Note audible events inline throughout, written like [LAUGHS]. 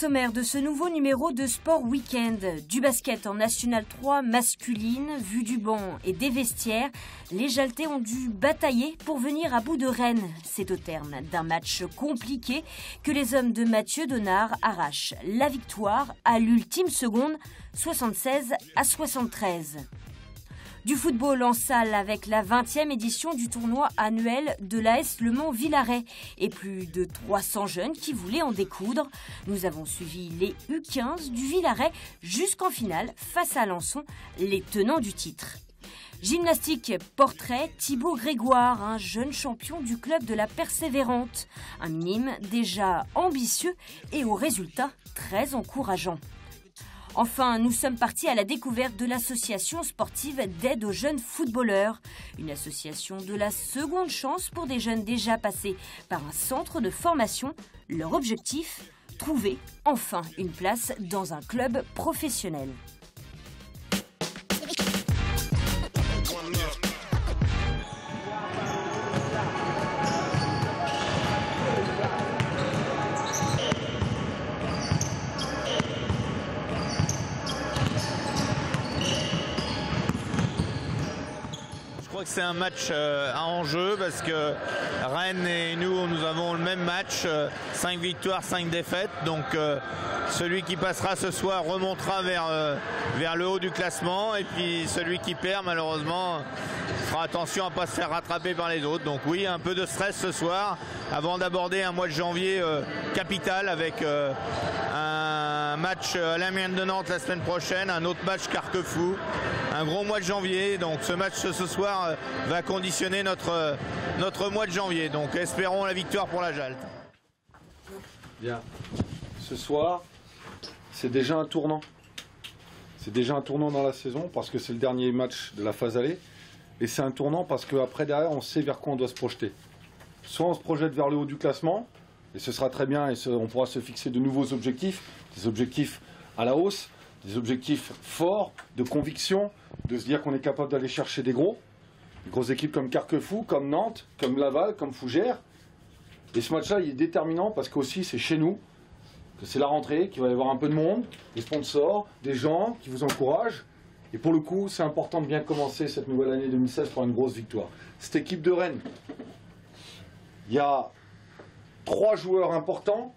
sommaire de ce nouveau numéro de Sport Weekend, du basket en National 3 masculine, vu du banc et des vestiaires, les Jaltais ont dû batailler pour venir à bout de Rennes. C'est au terme d'un match compliqué que les hommes de Mathieu Donard arrachent la victoire à l'ultime seconde, 76 à 73. Du football en salle avec la 20e édition du tournoi annuel de l'AS Le Mans Villaret et plus de 300 jeunes qui voulaient en découdre. Nous avons suivi les U15 du Villaret jusqu'en finale face à Alençon, les tenants du titre. Gymnastique portrait Thibaut Grégoire, un jeune champion du club de la Persévérante. Un mime déjà ambitieux et au résultat très encourageant. Enfin, nous sommes partis à la découverte de l'association sportive d'aide aux jeunes footballeurs, une association de la seconde chance pour des jeunes déjà passés par un centre de formation. Leur objectif Trouver enfin une place dans un club professionnel. C'est un match euh, à enjeu parce que Rennes et nous, nous avons le même match, 5 euh, victoires, 5 défaites. Donc euh, celui qui passera ce soir remontera vers, vers le haut du classement et puis celui qui perd malheureusement fera attention à ne pas se faire rattraper par les autres. Donc oui, un peu de stress ce soir avant d'aborder un mois de janvier capital avec un match à l'Amiens de Nantes la semaine prochaine, un autre match Carquefou, un gros mois de janvier. Donc ce match ce soir euh, va conditionner notre, euh, notre mois de janvier. Donc espérons la victoire pour la Jalte. Bien. Ce soir, c'est déjà un tournant. C'est déjà un tournant dans la saison parce que c'est le dernier match de la phase allée. Et c'est un tournant parce qu'après, derrière, on sait vers quoi on doit se projeter. Soit on se projette vers le haut du classement, et ce sera très bien, et on pourra se fixer de nouveaux objectifs, des objectifs à la hausse, des objectifs forts, de conviction, de se dire qu'on est capable d'aller chercher des gros, des grosses équipes comme Carquefou, comme Nantes, comme Laval, comme Fougères. Et ce match-là, il est déterminant parce qu'aussi c'est chez nous, que c'est la rentrée, qu'il va y avoir un peu de monde, des sponsors, des gens qui vous encouragent. Et pour le coup, c'est important de bien commencer cette nouvelle année 2016 pour une grosse victoire. Cette équipe de Rennes, il y a trois joueurs importants,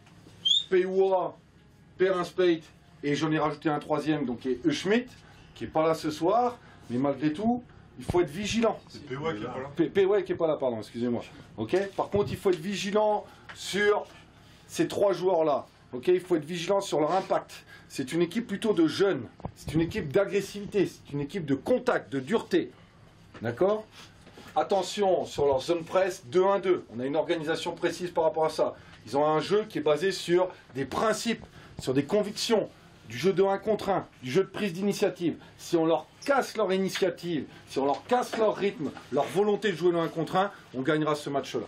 Perrin Spate et j'en ai rajouté un troisième, donc qui est Schmidt, qui n'est pas là ce soir, mais malgré tout, il faut être vigilant. C'est qui n'est pas là qui pas là, pardon, excusez-moi. Ok? Par contre, il faut être vigilant sur ces trois joueurs-là. Ok? Il faut être vigilant sur leur impact. C'est une équipe plutôt de jeunes. C'est une équipe d'agressivité. C'est une équipe de contact, de dureté. D'accord? Attention sur leur zone presse 2-1-2. On a une organisation précise par rapport à ça. Ils ont un jeu qui est basé sur des principes, sur des convictions, du jeu de 1 contre 1, du jeu de prise d'initiative. Si on leur casse leur initiative, si on leur casse leur rythme, leur volonté de jouer le 1 contre 1, on gagnera ce match-là.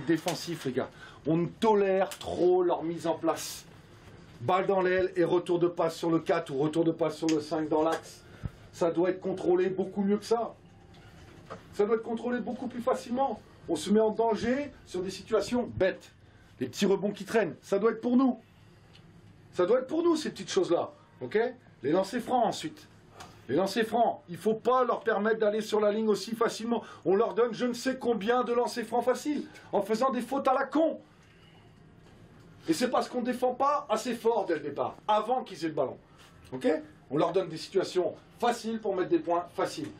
Défensif, les gars. On tolère trop leur mise en place. Balle dans l'aile et retour de passe sur le 4 ou retour de passe sur le 5 dans l'axe. Ça doit être contrôlé beaucoup mieux que ça. Ça doit être contrôlé beaucoup plus facilement. On se met en danger sur des situations bêtes. Les petits rebonds qui traînent, ça doit être pour nous. Ça doit être pour nous, ces petites choses-là. OK? Les lancers francs ensuite. Les lancers francs, il ne faut pas leur permettre d'aller sur la ligne aussi facilement. On leur donne je ne sais combien de lancers francs faciles en faisant des fautes à la con. Et c'est parce qu'on ne défend pas assez fort dès le départ, avant qu'ils aient le ballon. Ok? On leur donne des situations faciles pour mettre des points faciles.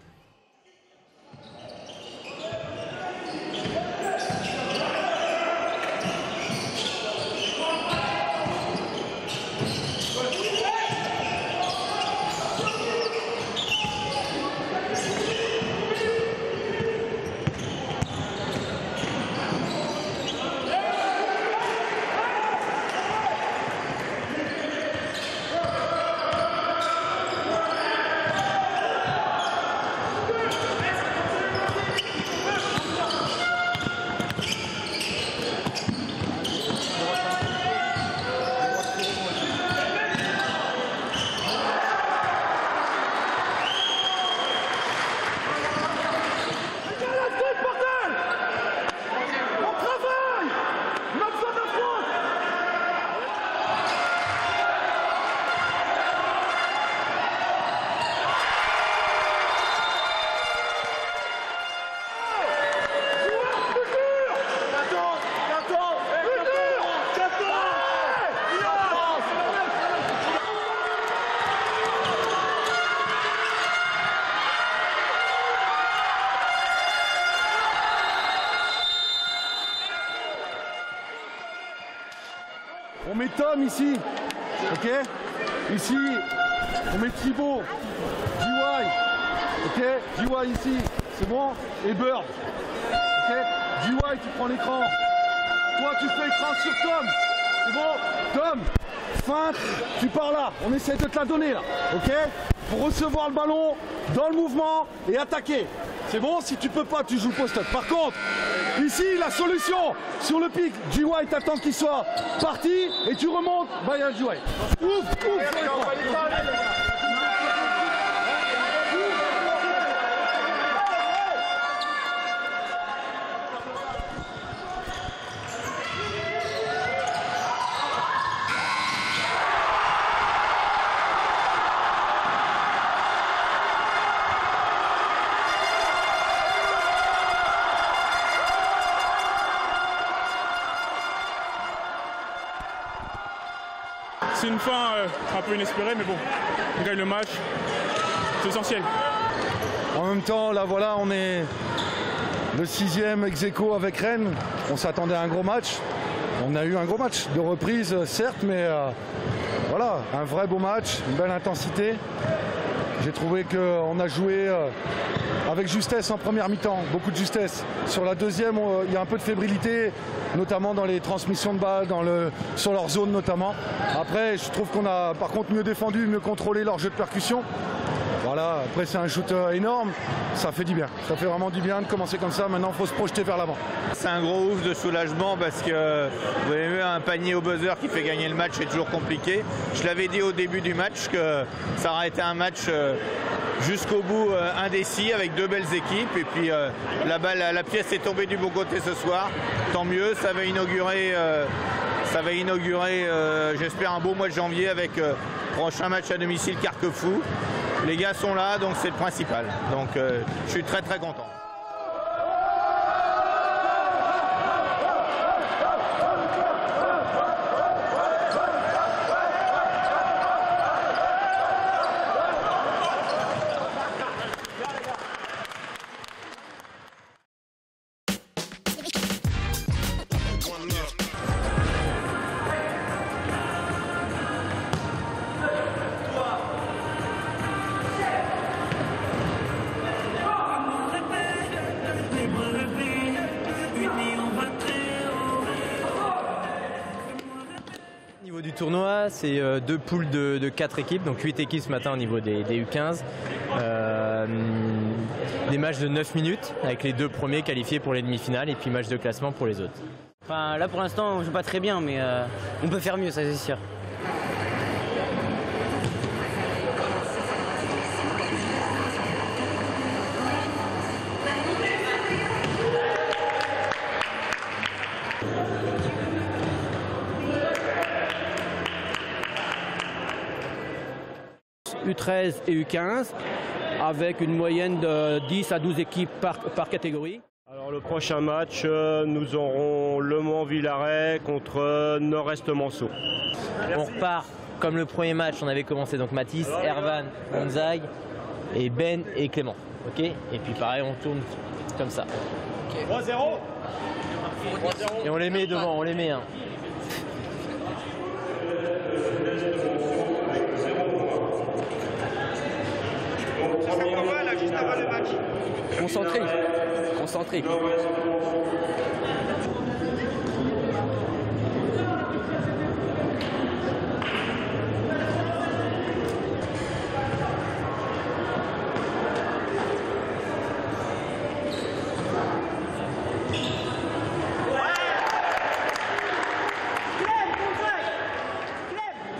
Tom ici, ok? Ici, on met Thibaut, DY, ok? DY ici, c'est bon? Et Bird, ok? DY, tu prends l'écran. Toi, tu fais écran sur Tom, c'est bon? Tom, feinte, tu pars là, on essaie de te la donner là, ok? Pour recevoir le ballon dans le mouvement et attaquer. C'est bon, si tu peux pas, tu joues post-up. Par contre, ici, la solution, sur le pic, GY t'attends qu'il soit parti et tu remontes, bah il y C'est une fin euh, un peu inespérée, mais bon, on gagne le match, c'est essentiel. En même temps, là voilà, on est le sixième ex avec Rennes. On s'attendait à un gros match. On a eu un gros match de reprise, certes, mais euh, voilà, un vrai beau match, une belle intensité. J'ai trouvé qu'on a joué euh, avec justesse en première mi-temps, beaucoup de justesse. Sur la deuxième, il y a un peu de fébrilité, notamment dans les transmissions de balles, dans le, sur leur zone notamment. Après, je trouve qu'on a par contre mieux défendu, mieux contrôlé leur jeu de percussion. Voilà, après c'est un shoot énorme, ça fait du bien. Ça fait vraiment du bien de commencer comme ça. Maintenant, il faut se projeter vers l'avant. C'est un gros ouf de soulagement parce que vous avez vu un panier au buzzer qui fait gagner le match, c'est toujours compliqué. Je l'avais dit au début du match que ça aurait été un match euh, jusqu'au bout euh, indécis avec deux belles équipes. Et puis euh, la, balle, la pièce est tombée du bon côté ce soir. Tant mieux, ça va inaugurer, ça va inaugurer j'espère, un beau mois de janvier avec euh, prochain match à domicile Carquefou. Les gars sont là, donc c'est le principal. Donc euh, je suis très très content. C'est euh, deux poules de, quatre équipes, donc 8 équipes ce matin au niveau des, des U15. Euh, des matchs de 9 minutes avec les deux premiers qualifiés pour les demi-finales et puis match de classement pour les autres. Là pour l'instant, on joue pas très bien, mais euh, on peut faire mieux, ça c'est sûr. U13 et U15 avec une moyenne de 10 à 12 équipes par, par catégorie. Alors le prochain match, euh, nous aurons Le Mans-Villaret contre euh, Nord-Est Manceau. On repart comme le premier match, on avait commencé donc Mathis, Ervan, Gonzague et Ben et Clément. Ok? Et puis pareil, on tourne comme ça. 3-0 Et on les met devant, on les met. Hein. Concentré. Concentré.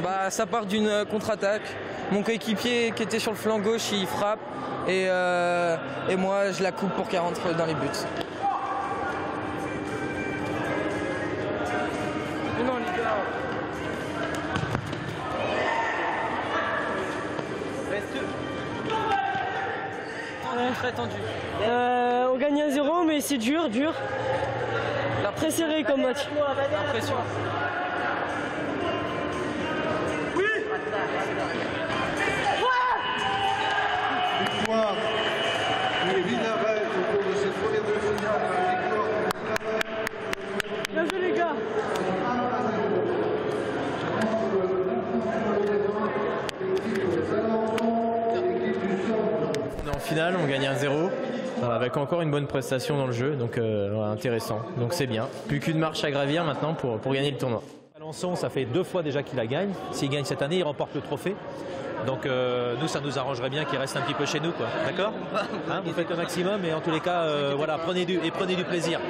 Bah, ça part d'une euh, contre-attaque. Mon coéquipier qui était sur le flanc gauche, il frappe. Et, euh, et moi, je la coupe pour qu'elle rentre dans les buts. Très tendu. Euh, on gagne 1-0, mais c'est dur, dur. Très serré comme match. Impression. Victoire des Villaret au cours de cette première demi-finale. Victoire Bien joué les gars. On est en finale, on gagne 1-0 euh, avec encore une bonne prestation dans le jeu, donc euh, intéressant. Donc c'est bien. Plus qu'une marche à gravir maintenant pour, pour gagner le tournoi. Alençon, ça fait deux fois déjà qu'il la gagne. S'il gagne cette année, il remporte le trophée. Donc euh, nous, ça nous arrangerait bien qu'il reste un petit peu chez nous, quoi. D'accord [LAUGHS] Hein, Vous faites le maximum, et en tous les cas, euh, voilà, prenez du et prenez du plaisir.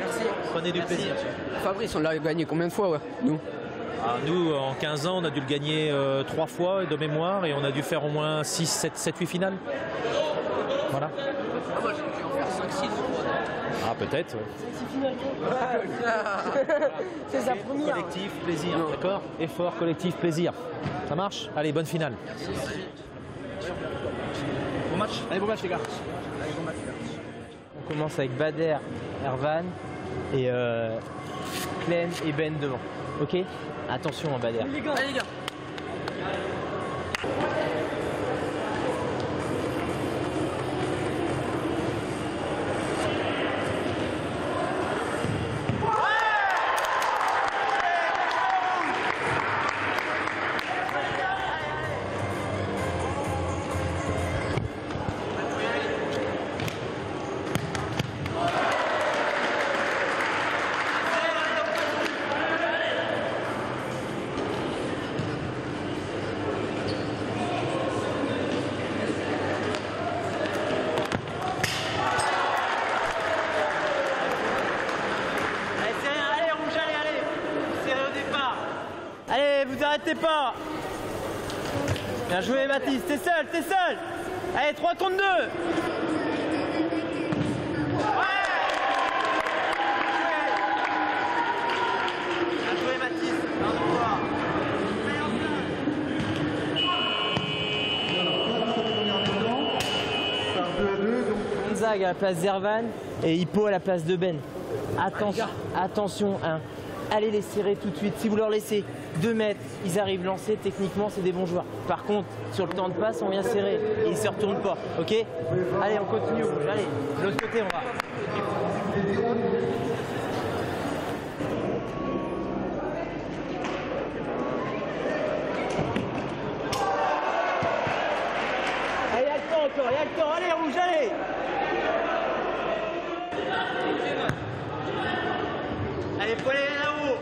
Prenez du plaisir. Fabrice, on l'a gagné combien de fois, ouais, nous Ah, nous, en 15 ans, on a dû le gagner euh, trois fois de mémoire, et on a dû faire au moins 6, 7, 7 8 finales. Voilà. Ah, peut-être. ouais. [LAUGHS] C'est sa première. Collectif, plaisir, d'accord Effort, collectif, plaisir. Ça marche Allez, bonne finale. Bon match Allez, bon match les gars On commence avec Bader, Ervan et euh, Clem et Ben devant. Ok Attention à Bader. Les gars. Allez, les gars. Allez, vous arrêtez pas Bien joué, Baptiste, t'es seul, t'es seul Allez, 3 contre 2 Bien joué, Baptiste, bravo toi par 2 à 2. Donc Gonzague à la place d'Ervan et Hippo à la place de Ben. Attention, attention, hein. Allez les serrer tout de suite. Si vous leur laissez 2 mètres, ils arrivent lancés, techniquement c'est des bons joueurs. Par contre, sur le temps de passe, on vient serrer ils se retournent pas. Ok Allez, on continue. Allez, de l'autre côté, on va. Allez, y'a le temps encore, y'a le temps, allez, rouge, allez Allez, faut aller là-haut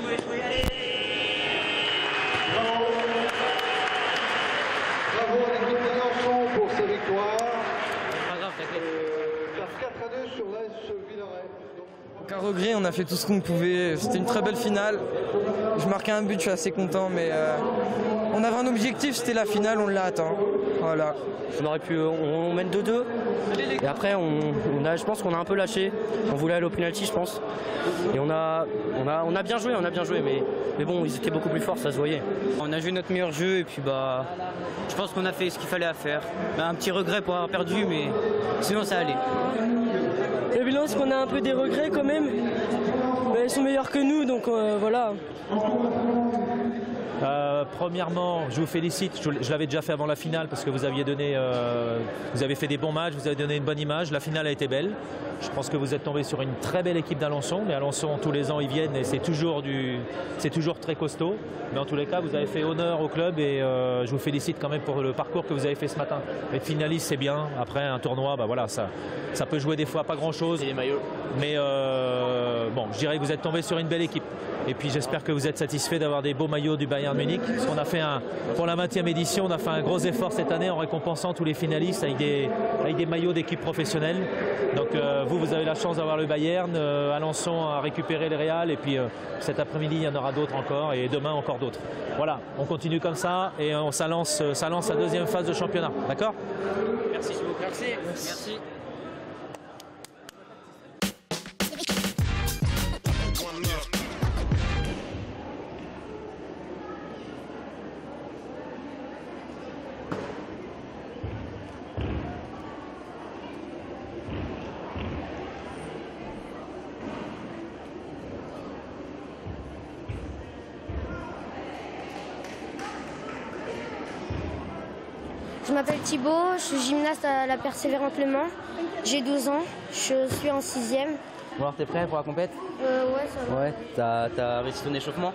Jouez, jouez, allez bravo à l'équipe d'Alençon pour sa victoire. Pas grave, t'inquiète. Euh, par 4 à 2 sur l'AS Villaret. Donc, Aucun regret, on a fait tout ce qu'on pouvait. C'était une très belle finale. Je marquais un but, je suis assez content, mais euh, on avait un objectif, c'était la finale, on l'a atteint. Voilà. On aurait pu, on, mène 2-2. Et après, on, a, je pense qu'on a un peu lâché. On voulait aller au penalty, je pense. Et on a, on a, on a bien joué, on a bien joué, mais, mais bon, ils étaient beaucoup plus forts, ça se voyait. On a joué notre meilleur jeu et puis bah, je pense qu'on a fait ce qu'il fallait à faire. Un petit regret pour avoir perdu, mais sinon ça allait. Qu'on a un peu des regrets quand même. Mais ils sont meilleurs que nous, donc euh, voilà. Euh, premièrement, je vous félicite. Je, l'avais déjà fait avant la finale parce que vous aviez donné, euh, vous avez fait des bons matchs, vous avez donné une bonne image. La finale a été belle. Je pense que vous êtes tombé sur une très belle équipe d'Alençon. Mais Alençon, tous les ans, ils viennent et c'est toujours du, c'est toujours très costaud. Mais en tous les cas, vous avez fait honneur au club et euh, je vous félicite quand même pour le parcours que vous avez fait ce matin. Être finaliste, c'est bien. Après un tournoi, bah voilà, ça, ça peut jouer des fois pas grand chose. Mais bon, je dirais que vous êtes tombé sur une belle équipe. Et puis j'espère que vous êtes satisfait d'avoir des beaux maillots du Bayern Munich. A fait un, pour la 20e édition, on a fait un gros effort cette année en récompensant tous les finalistes avec des, avec des maillots d'équipe professionnelle. Donc euh, vous, vous avez la chance d'avoir le Bayern. Euh, Alençon a récupéré le Real. Et puis euh, cet après-midi, il y en aura d'autres encore. Et demain, encore d'autres. Voilà, on continue comme ça et on s'alance ça lance la deuxième phase de championnat. D'accord? Merci. Merci. Merci. Je m'appelle Thibaut, je suis gymnaste à la Persévérante Le Mans. J'ai 12 ans, je suis en 6ème. Bon alors t'es prêt pour la compète euh, Ouais, ça va. Ouais, t'as réussi ton échauffement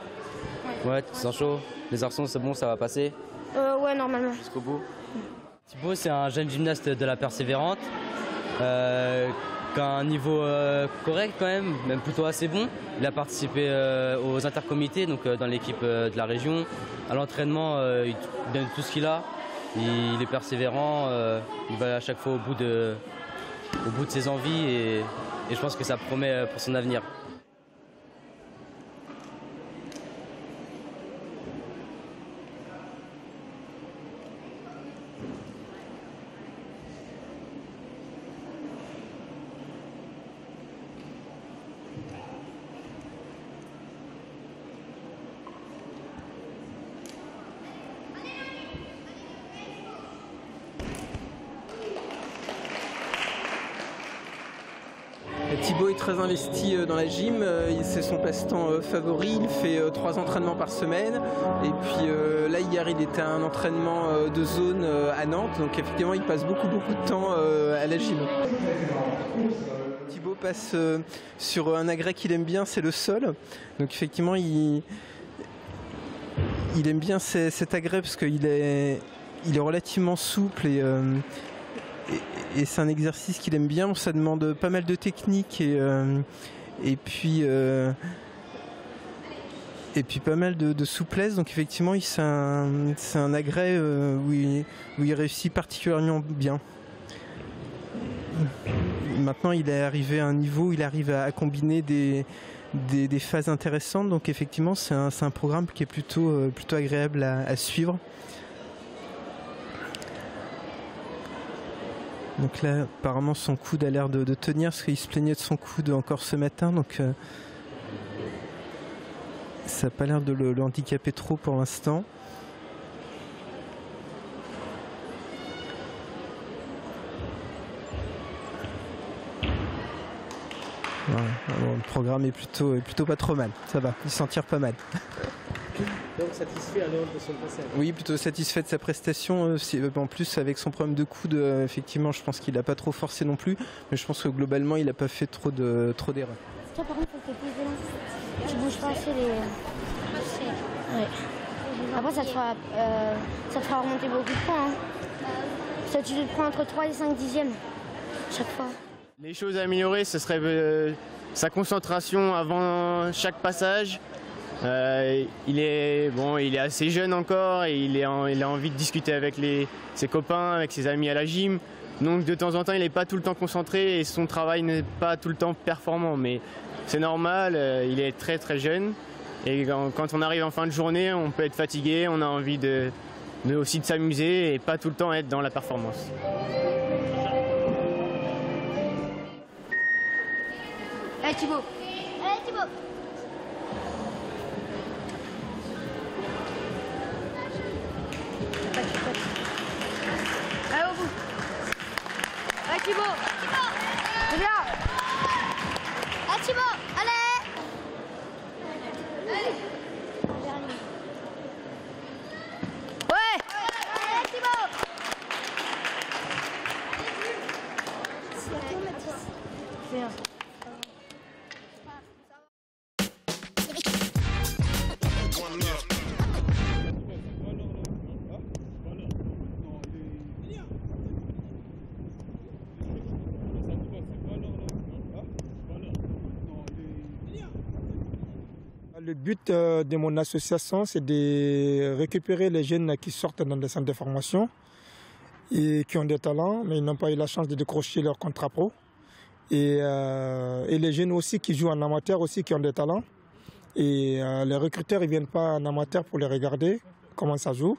Ouais. Ouais, tu te sens chaud Les arçons c'est bon, ça va passer euh, Ouais, normalement. Jusqu'au bout Thibaut c'est un jeune gymnaste de la Persévérante. Euh, qui a un niveau euh, correct quand même, même plutôt assez bon. Il a participé euh, aux intercomités, donc dans l'équipe de la région. À l'entraînement, il donne tout ce qu'il a. Il, est persévérant, euh, il va à chaque fois au bout de, ses envies et, et je pense que ça promet pour son avenir. Thibaut est très investi euh, dans la gym, euh, c'est son passe-temps euh, favori, il fait trois entraînements par semaine. Et puis là hier il était à un entraînement de zone à Nantes, donc effectivement il passe beaucoup beaucoup de temps à la gym. Thibaut passe sur un agrès qu'il aime bien, c'est le sol. Donc effectivement il, il aime bien cet agrès parce qu'il est, il est relativement souple et et, c'est un exercice qu'il aime bien. Ça demande pas mal de technique et, euh, puis euh, et puis pas mal de, souplesse. Donc effectivement, c'est un, un, agrès euh, où, il, réussit particulièrement bien. Maintenant, il est arrivé à un niveau où il arrive à, combiner des, des, phases intéressantes. Donc effectivement, c'est un, un, programme qui est plutôt, plutôt agréable à suivre. Donc là, apparemment, son coude a l'air de, tenir parce qu'il se plaignait de son coude encore ce matin. Donc euh, ça n'a pas l'air de le, handicaper trop pour l'instant. le programme est plutôt pas trop mal. Ça va, il s'en tire pas mal. [LAUGHS] Donc satisfait alors de son passage Oui, plutôt satisfait de sa prestation. Euh, euh, en plus, avec son problème de coude, euh, effectivement, je pense qu'il n'a pas trop forcé non plus. Mais je pense que globalement, il n'a pas fait trop de trop d'erreurs. par contre, tu bouges pas assez les. Ouais. Après, ça te, fera, ça te fera remonter beaucoup de points. Hein. Ça, tu te prends entre 3 et 5 dixièmes chaque fois. Les choses à améliorer, ce serait sa concentration avant chaque passage, euh, il, est, bon, il est assez jeune encore et il, est il a envie de discuter avec ses copains, avec ses amis à la gym. Donc de temps en temps, il n'est pas tout le temps concentré et son travail n'est pas tout le temps performant. Mais c'est normal, euh, il est très très jeune. Et quand, quand on arrive en fin de journée, on peut être fatigué, on a envie de, de aussi de s'amuser et pas tout le temps être dans la performance. Allez Thibaut Allez Thibaut Allez Thibaut C'est bien de mon association, c'est de récupérer les jeunes qui sortent dans des centres de formation et qui ont des talents, mais ils n'ont pas eu la chance de décrocher leur contrat pro. Et, euh, les jeunes aussi qui jouent en amateur aussi, qui ont des talents. Et euh, les recruteurs, ils ne viennent pas en amateur pour les regarder, comment ça joue.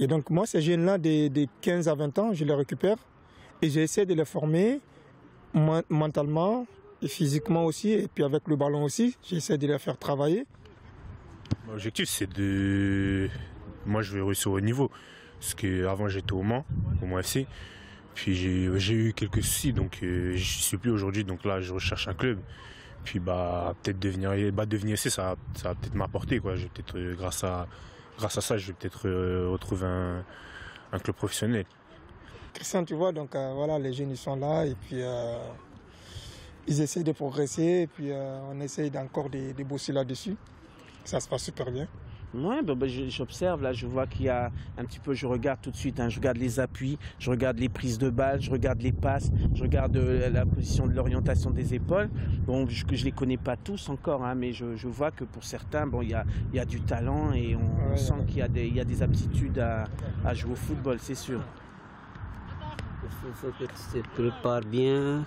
Et donc moi, ces jeunes-là, de, de 15 à 20 ans, je les récupère et j'essaie de les former men- mentalement et physiquement aussi, et puis avec le ballon aussi, j'essaie de les faire travailler. L'objectif, c'est de. Moi, je vais réussir au niveau. Parce qu'avant, j'étais au Mans, au Mans FC. Puis j'ai eu quelques soucis, donc euh, je suis plus aujourd'hui. Donc là, je recherche un club. Puis bah, peut-être devenir, bah, devenir ça, ça va peut-être m'apporter. Peut-être, euh, grâce, à, grâce à ça, je vais peut-être euh, retrouver un, club professionnel. Christian, tu vois, donc euh, voilà, les jeunes ils sont là et puis ils essaient de progresser et puis on essaye d'encore de, de bosser là-dessus. Ça se passe super bien. Ouais, bah, bah, j'observe, là, je vois qu'il y a un petit peu, je regarde tout de suite, hein, je regarde les appuis, je regarde les prises de balles, je regarde les passes, je regarde euh, la position de l'orientation des épaules. Bon, je, ne les connais pas tous encore, hein, mais je, je vois que pour certains, bon, il y a, il y a du talent et on, on sent qu'il y, a des- il y a des aptitudes à, à jouer au football, c'est sûr. Il faut, faut que tu te prépares bien.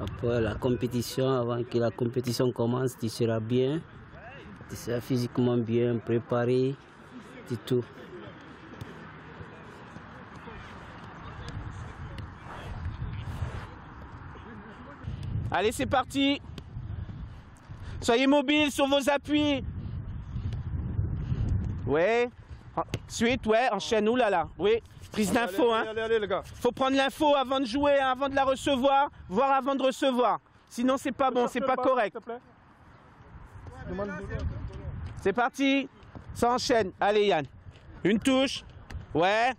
Après la compétition, avant que la compétition commence, tu seras bien. Tu seras physiquement bien préparé, du tout. Allez, c'est parti. Soyez mobiles sur vos appuis. Ouais. Suite, ouais, enchaîne. Ouh là là. Oui. Prise d'info, hein. Allez, allez, les gars. Faut prendre l'info avant de jouer, hein, avant de la recevoir, voire avant de recevoir. Sinon, c'est pas bon, c'est pas correct. C'est parti. Ça enchaîne. Allez, Yann. Une touche. Ouais.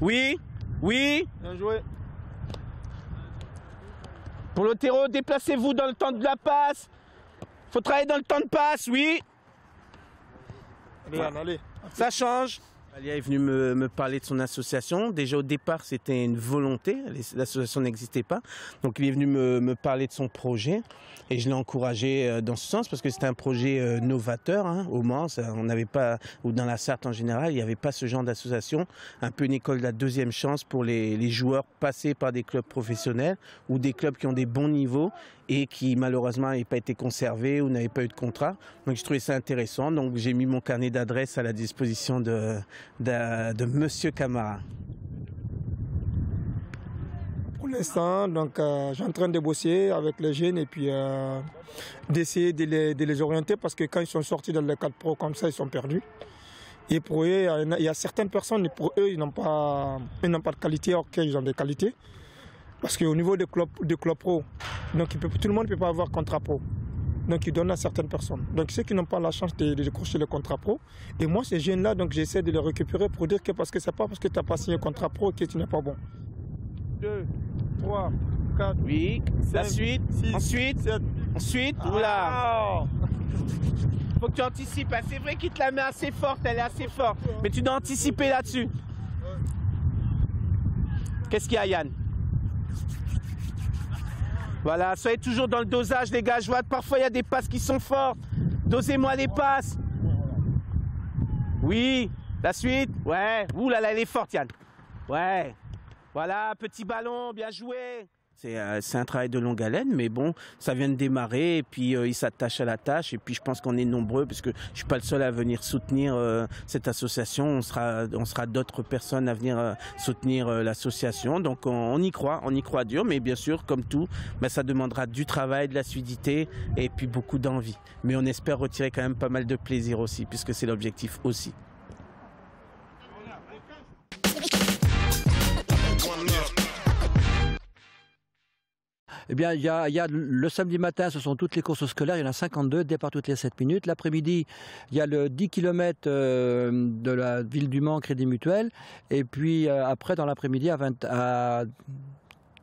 Oui. Oui. Bien joué. Pour l'Otero, déplacez-vous dans le temps de la passe. Faut travailler dans le temps de passe, oui. Allez, Yann, allez. Ça change. Alia est venu me, parler de son association. Déjà au départ, c'était une volonté. L'association n'existait pas. Donc il est venu me, parler de son projet. Et je l'ai encouragé euh, dans ce sens parce que c'était un projet euh, novateur hein, au Mans. On n'avait pas, ou dans la Sarthe en général, il n'y avait pas ce genre d'association. Un peu une école de la deuxième chance pour les joueurs passés par des clubs professionnels ou des clubs qui ont des bons niveaux et qui malheureusement n'avaient pas été conservés ou n'avaient pas eu de contrat. Donc je trouvais ça intéressant. Donc j'ai mis mon carnet d'adresses à la disposition de, de, de Monsieur Camara. Pour l'instant, euh, suis en train de bosser avec les jeunes et puis euh, d'essayer de les, orienter parce que quand ils sont sortis dans le cadre pro comme ça, ils sont perdus. Et pour eux, il y a- certaines personnes, pour eux, ils n'ont pas, pas de qualité, ok, ils ont des qualités. Parce qu'au niveau des clubs, des clubs pro, donc il peut- tout le monde ne peut pas avoir contrat pro. Donc ils donnent à certaines personnes. Donc ceux qui n'ont pas la chance de, de décrocher le contrat pro. Et moi, ces jeunes-là, donc j'essaie de les récupérer pour dire que parce que c'est pas parce que tu n'as pas signé un contrat pro que tu n'es pas bon. 2, 3, 4. Oui. La cinq, suite. six, ensuite. sept. Ensuite. Oula. Faut que tu anticipes. hein. C'est vrai qu'il te la met assez forte. Elle est assez forte. Mais tu dois anticiper là-dessus. Qu'est-ce qu'il y a, Yann? Voilà, soyez toujours dans le dosage, les gars. Je vois parfois il y a des passes qui sont fortes. Dosez-moi les passes. Oui, la suite. Ouais. Ouh là là, elle est forte, Yann. Ouais. Voilà, petit ballon, bien joué. C'est euh, c'est un travail de longue haleine, mais bon, ça vient de démarrer et puis euh, il s'attache à la tâche. Et puis je pense qu'on est nombreux, parce que je suis pas le seul à venir soutenir euh, cette association. On sera, on sera d'autres personnes à venir euh, soutenir l'association. Donc on, y croit, on y croit dur, mais bien sûr, comme tout, ben, ça demandera du travail, de l'assiduité et puis beaucoup d'envie. Mais on espère retirer quand même pas mal de plaisir aussi, puisque c'est l'objectif aussi. Eh bien, il y, a, le samedi matin, ce sont toutes les courses scolaires, il y en a 52, départ toutes les 7 minutes. L'après-midi, il y a le 10 km de la ville du Mans, Crédit Mutuel. Et puis euh, après, dans l'après-midi, à, 20 à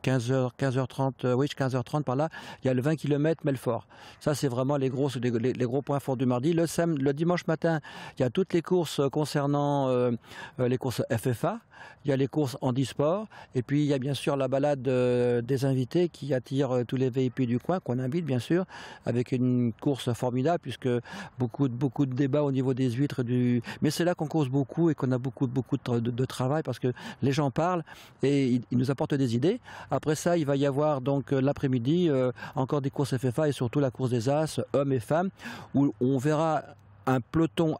15h, 15h30, euh, oui, 15h30 par là, il y a le 20 km Melfort. Ça, c'est vraiment les gros, les, gros points forts du mardi. Le, dimanche matin, il y a toutes les courses concernant euh, euh, les courses FFA. Il y a les courses handisport. Et puis, il y a bien sûr la balade euh, des invités qui attire euh, tous les véhicules du coin, qu'on invite, bien sûr, avec une course formidable, puisque beaucoup, beaucoup de débats au niveau des huîtres. Du... Mais c'est là qu'on cause beaucoup et qu'on a beaucoup, beaucoup de, tra- de- de travail, parce que les gens parlent et ils, nous apportent des idées. Après ça, il va y avoir donc euh, l'après-midi encore des courses FFA et surtout la course des As, hommes et femmes, où on verra un peloton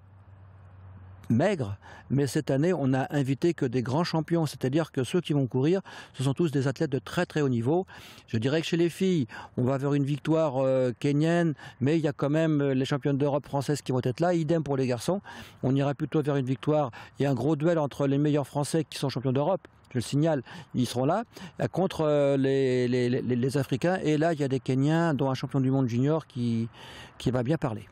maigre, mais cette année, on a invité que des grands champions, c'est-à-dire que ceux qui vont courir, ce sont tous des athlètes de très très haut niveau. Je dirais que chez les filles, on va vers une victoire euh, kenyenne, mais il y a quand même euh, les championnes d'Europe françaises qui vont être là, idem pour les garçons. On ira plutôt vers une victoire et un gros duel entre les meilleurs Français qui sont champions d'Europe. Je le signale, ils seront là euh, contre euh, les- les Africains. Et là, il y a des Kenyans, dont un champion du monde junior qui, qui va bien parler.